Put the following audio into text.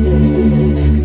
Cause I